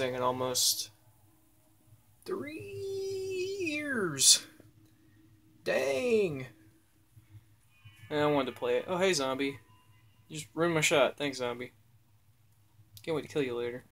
in almost three years. Dang. And I wanted to play it. Oh, hey, zombie. You just ruined my shot. Thanks, zombie. Can't wait to kill you later.